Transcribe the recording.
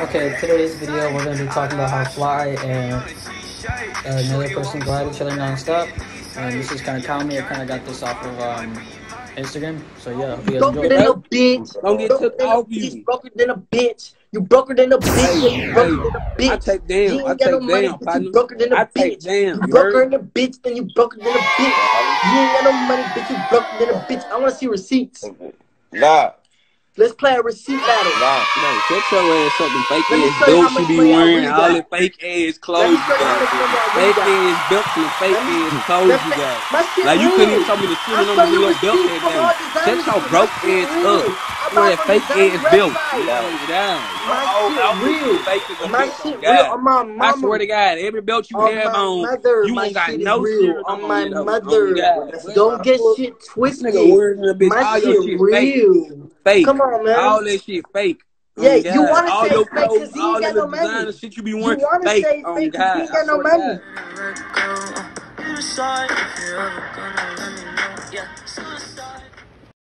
Okay, today's video we're gonna be talking about how Fly and another person go at each other nonstop. And this is kind of comedy. I kind of got this off of um, Instagram. So yeah, hope you guys broker enjoy. than a bitch. Don't get took than a off bitch. you. Broker than a bitch. You broker than a bitch. Hey, you broker hey, than a bitch. I take You damn. ain't I got take no money, damn, but you broker than a I bitch. take damn. You You broker than a bitch, then you broker than a bitch. You ain't got no money, bitch. You broker than a bitch. I want to see receipts. Nah, Let's play a receipt battle. nah. No, shut your ass up. Them fake ass show you how belts you be wearing. All that fake ass clothes you show you how got. much money I really Fake ass belts and fake ass clothes you got. Like you couldn't even tell me the shit on your belt that day. Shut your broke ass up. Oh, I You buy wear that fake designer ass belt. Down, down. My All shit real. be fake as a My shit real. On my I swear to God, every belt you On have on, mother, you ain't got no shit real. on On my you, though. mother. On God. Don't get shit This twisted. nigga bitch. My shit shit real. Fake. Come on, man. All that shit fake. Yeah, on you wanna say fake clothes, 'cause he ain't got no little designer money. shit you be You wanna say it's on fake 'cause he ain't got no money. God. You decide you're gonna let me know. Yeah, suicide.